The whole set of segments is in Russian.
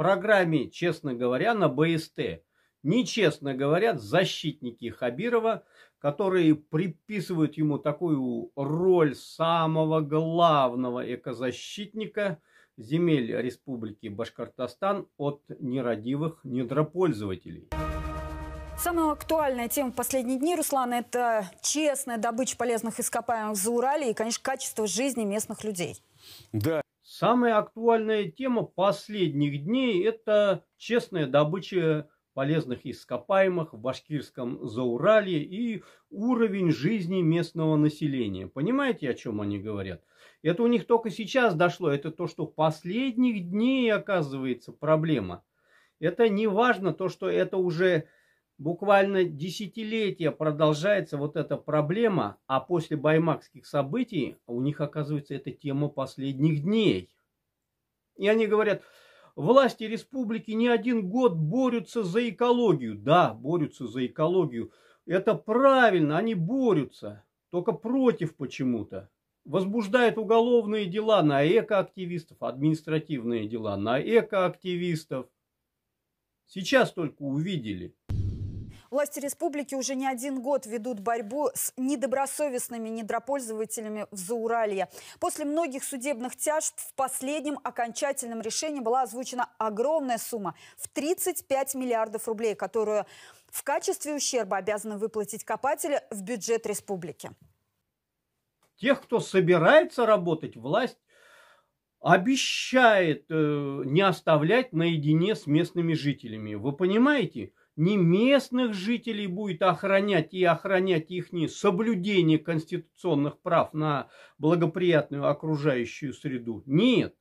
программе, честно говоря, на БСТ. Нечестно говорят защитники Хабирова, которые приписывают ему такую роль самого главного экозащитника земель Республики Башкортостан от нерадивых недропользователей. Самая актуальная тема в последние дни, Руслан, это честная добыча полезных ископаемых в Заурале и, конечно, качество жизни местных людей. Да. Самая актуальная тема последних дней – это честная добыча полезных ископаемых в башкирском Зауралье и уровень жизни местного населения. Понимаете, о чем они говорят? Это у них только сейчас дошло. Это то, что последних дней оказывается проблема. Это не важно то, что это уже буквально десятилетия продолжается вот эта проблема, а после баймакских событий у них, оказывается, это тема последних дней. И они говорят, власти республики не один год борются за экологию. Да, борются за экологию. Это правильно, они борются, только против почему-то. Возбуждают уголовные дела на экоактивистов, административные дела на экоактивистов. Сейчас только увидели – Власти республики уже не один год ведут борьбу с недобросовестными недропользователями в Зауралье. После многих судебных тяжб в последнем окончательном решении была озвучена огромная сумма в 35 миллиардов рублей, которую в качестве ущерба обязаны выплатить копатели в бюджет республики. Тех, кто собирается работать, власть обещает э, не оставлять наедине с местными жителями. Вы понимаете? Не местных жителей будет охранять и охранять их соблюдение конституционных прав на благоприятную окружающую среду. Нет.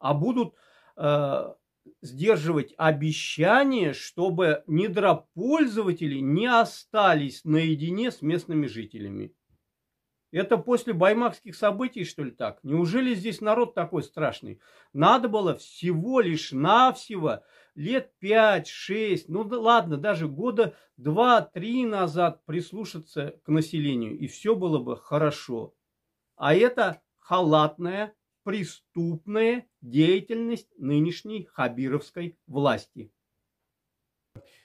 А будут э, сдерживать обещания, чтобы недропользователи не остались наедине с местными жителями. Это после баймакских событий, что ли, так? Неужели здесь народ такой страшный? Надо было всего лишь навсего лет 5-6, ну да ладно, даже года 2-3 назад прислушаться к населению, и все было бы хорошо. А это халатная, преступная деятельность нынешней хабировской власти.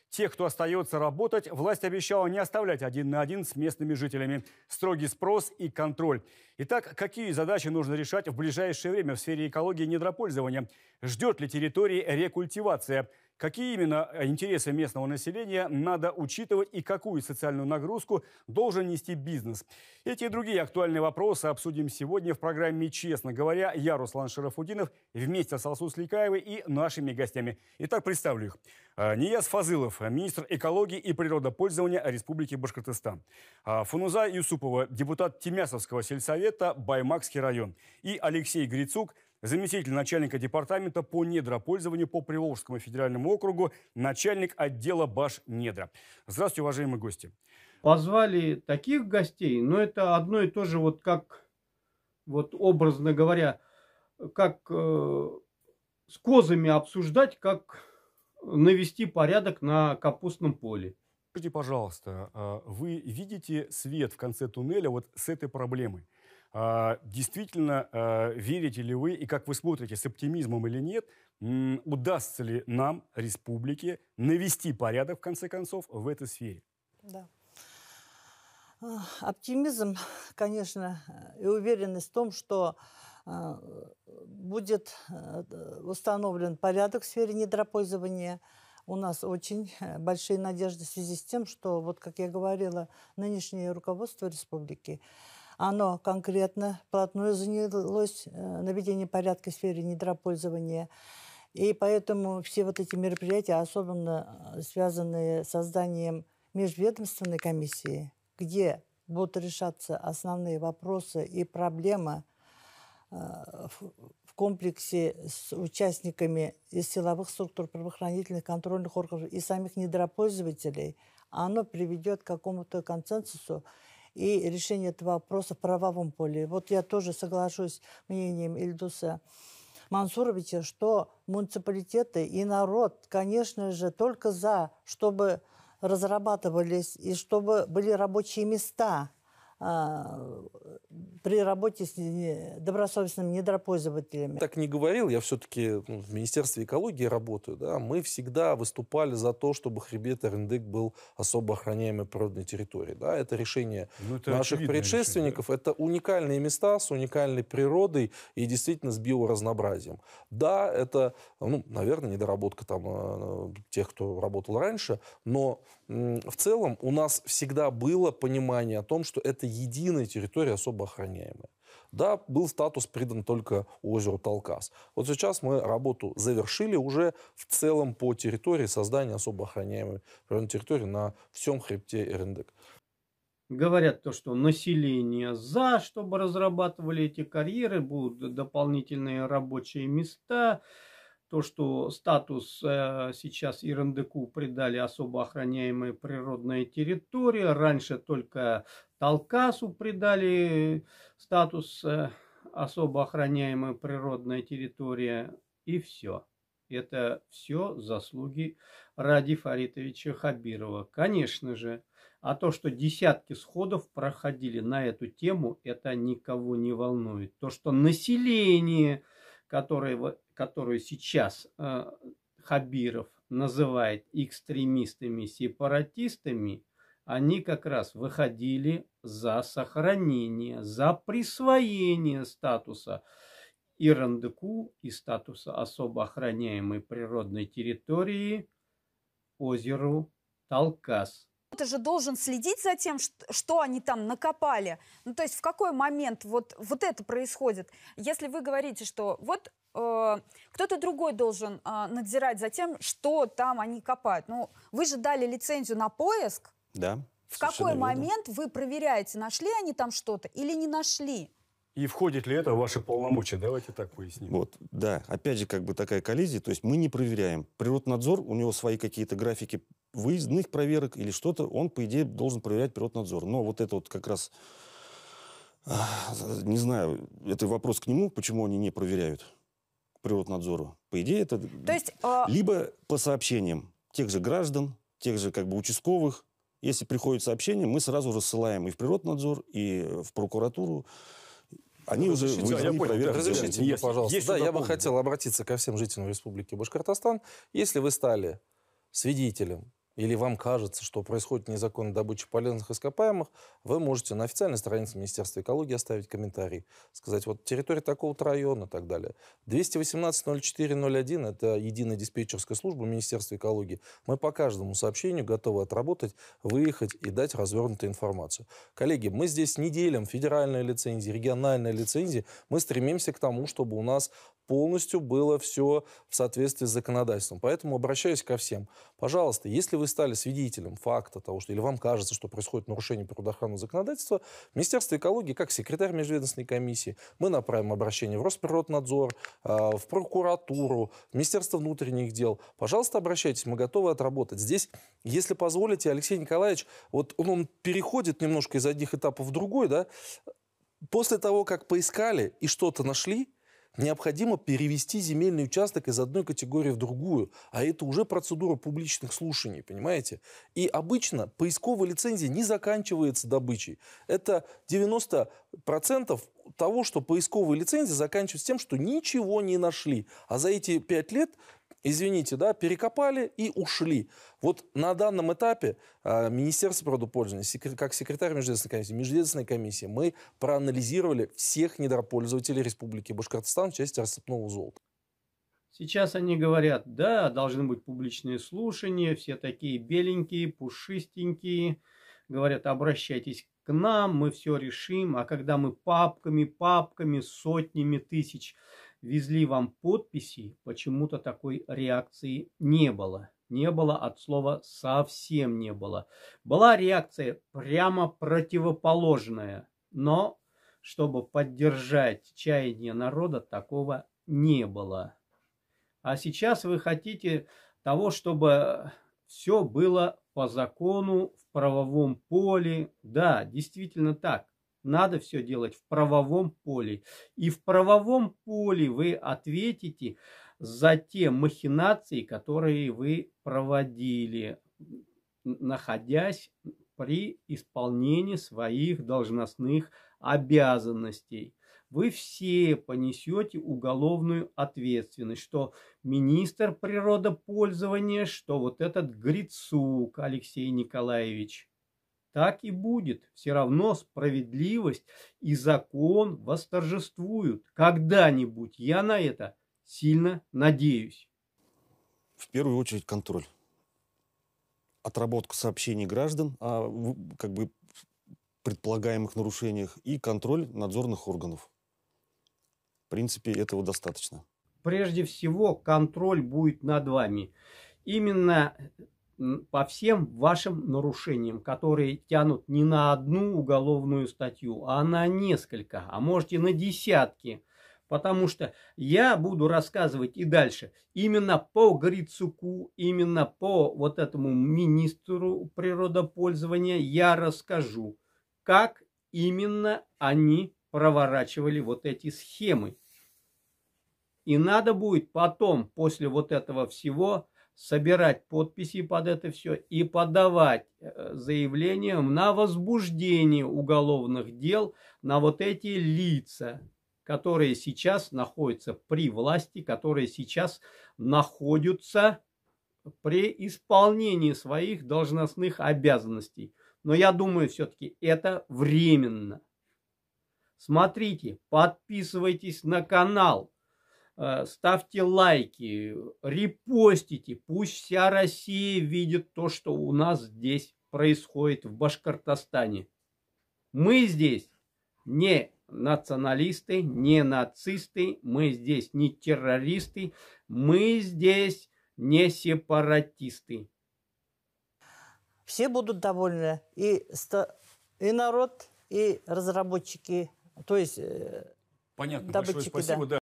Тех, кто остается работать, власть обещала не оставлять один на один с местными жителями. Строгий спрос и контроль. Итак, какие задачи нужно решать в ближайшее время в сфере экологии и недропользования? Ждет ли территории рекультивация? Какие именно э, интересы местного населения надо учитывать и какую социальную нагрузку должен нести бизнес? Эти и другие актуальные вопросы обсудим сегодня в программе «Честно говоря». Я, Руслан Шарафудинов, вместе с Алсу Сликаевой и нашими гостями. Итак, представлю их. Э, Нияз Фазылов, министр экологии и природопользования Республики Башкортостан. Э, Фунуза Юсупова, депутат Тимясовского сельсовета, Баймакский район. И Алексей Грицук – заместитель начальника департамента по недропользованию по Приволжскому федеральному округу, начальник отдела Баш-Недра. Здравствуйте, уважаемые гости. Позвали таких гостей, но это одно и то же, вот как, вот образно говоря, как э, с козами обсуждать, как навести порядок на капустном поле. Скажите, пожалуйста, а вы видите свет в конце туннеля вот с этой проблемой? А, действительно а, верите ли вы и как вы смотрите, с оптимизмом или нет, удастся ли нам, республике, навести порядок, в конце концов, в этой сфере? Да. А, оптимизм, конечно, и уверенность в том, что будет установлен порядок в сфере недропользования. У нас очень большие надежды в связи с тем, что, вот как я говорила, нынешнее руководство республики – оно конкретно плотную занялось э, наведением порядка в сфере недропользования. И поэтому все вот эти мероприятия, особенно э, связанные с созданием межведомственной комиссии, где будут решаться основные вопросы и проблемы э, в комплексе с участниками из силовых структур, правоохранительных, контрольных органов и самих недропользователей, оно приведет к какому-то консенсусу и решение этого вопроса в правовом поле. Вот я тоже соглашусь мнением Ильдуса Мансуровича, что муниципалитеты и народ, конечно же, только за, чтобы разрабатывались и чтобы были рабочие места при работе с добросовестными недропользователями. Так не говорил, я все-таки ну, в Министерстве экологии работаю, да, мы всегда выступали за то, чтобы хребет Эрендык был особо охраняемой природной территорией, да, это решение ну, это наших предшественников, решение, да? это уникальные места с уникальной природой и действительно с биоразнообразием. Да, это, ну, наверное, недоработка там э, тех, кто работал раньше, но в целом у нас всегда было понимание о том, что это единая территория особо охраняемая. Да, был статус придан только озеру Талкас. Вот сейчас мы работу завершили уже в целом по территории создания особо охраняемой территории на всем хребте Эрендек. Говорят то, что население за, чтобы разрабатывали эти карьеры, будут дополнительные рабочие места то, что статус э, сейчас Ирандыку придали особо охраняемая природная территория. Раньше только Талкасу придали статус э, особо охраняемая природная территория. И все. Это все заслуги Ради Фаритовича Хабирова. Конечно же. А то, что десятки сходов проходили на эту тему, это никого не волнует. То, что население которые, которую сейчас э, Хабиров называет экстремистами, сепаратистами, они как раз выходили за сохранение, за присвоение статуса Ирандыку и статуса особо охраняемой природной территории озеру Талкас ты же должен следить за тем, что они там накопали. Ну, то есть в какой момент вот, вот это происходит? Если вы говорите, что вот э, кто-то другой должен э, надзирать за тем, что там они копают. Ну, вы же дали лицензию на поиск. Да. В какой верно. момент вы проверяете, нашли они там что-то или не нашли? И входит ли это в ваши полномочия? Давайте так поясним. Вот, да. Опять же, как бы такая коллизия. То есть мы не проверяем. Природнадзор, у него свои какие-то графики выездных проверок или что-то, он, по идее, должен проверять Природнадзор. Но вот это вот как раз, не знаю, это вопрос к нему, почему они не проверяют Природнадзору. По идее, это То есть, а... либо по сообщениям тех же граждан, тех же как бы участковых. Если приходит сообщение, мы сразу рассылаем и в Природнадзор, и в прокуратуру, они уже я понял. Разрешите мне, пожалуйста. Есть да, я бы хотел обратиться ко всем жителям Республики Башкортостан. Если вы стали свидетелем или вам кажется, что происходит незаконная добыча полезных ископаемых, вы можете на официальной странице Министерства экологии оставить комментарий, сказать, вот территория такого-то района и так далее. 218-04-01 – это единая диспетчерская служба Министерства экологии. Мы по каждому сообщению готовы отработать, выехать и дать развернутую информацию. Коллеги, мы здесь не делим федеральные лицензии, региональные лицензии. Мы стремимся к тому, чтобы у нас полностью было все в соответствии с законодательством. Поэтому обращаюсь ко всем. Пожалуйста, если вы стали свидетелем факта того, что или вам кажется, что происходит нарушение природоохранного законодательства, Министерство экологии, как секретарь межведомственной комиссии, мы направим обращение в Росприроднадзор, а, в прокуратуру, в Министерство внутренних дел. Пожалуйста, обращайтесь, мы готовы отработать. Здесь, если позволите, Алексей Николаевич, вот он, он переходит немножко из одних этапов в другой, да, после того, как поискали и что-то нашли, необходимо перевести земельный участок из одной категории в другую. А это уже процедура публичных слушаний, понимаете? И обычно поисковая лицензия не заканчивается добычей. Это 90% того, что поисковая лицензия заканчивается тем, что ничего не нашли. А за эти 5 лет извините, да, перекопали и ушли. Вот на данном этапе э, Министерство природопользования, секр... как секретарь Межведомственной комиссии, Межведомственной комиссии, мы проанализировали всех недропользователей Республики Башкортостан в части рассыпного золота. Сейчас они говорят, да, должны быть публичные слушания, все такие беленькие, пушистенькие. Говорят, обращайтесь к нам, мы все решим. А когда мы папками, папками, сотнями тысяч везли вам подписи, почему-то такой реакции не было. Не было от слова совсем не было. Была реакция прямо противоположная, но чтобы поддержать чаяние народа, такого не было. А сейчас вы хотите того, чтобы все было по закону, в правовом поле. Да, действительно так. Надо все делать в правовом поле. И в правовом поле вы ответите за те махинации, которые вы проводили, находясь при исполнении своих должностных обязанностей. Вы все понесете уголовную ответственность, что министр природопользования, что вот этот Грицук Алексей Николаевич. Так и будет. Все равно справедливость и закон восторжествуют. Когда-нибудь я на это сильно надеюсь. В первую очередь контроль. Отработка сообщений граждан о как бы, предполагаемых нарушениях и контроль надзорных органов. В принципе, этого достаточно. Прежде всего, контроль будет над вами. Именно по всем вашим нарушениям, которые тянут не на одну уголовную статью, а на несколько, а может и на десятки. Потому что я буду рассказывать и дальше именно по Грицуку, именно по вот этому министру природопользования я расскажу, как именно они проворачивали вот эти схемы. И надо будет потом, после вот этого всего, собирать подписи под это все и подавать э, заявление на возбуждение уголовных дел на вот эти лица, которые сейчас находятся при власти, которые сейчас находятся при исполнении своих должностных обязанностей. Но я думаю, все-таки это временно. Смотрите, подписывайтесь на канал, ставьте лайки, репостите. Пусть вся Россия видит то, что у нас здесь происходит в Башкортостане. Мы здесь не националисты, не нацисты, мы здесь не террористы, мы здесь не сепаратисты. Все будут довольны, и, и народ, и разработчики то есть... Э, Понятно, большое спасибо. Да.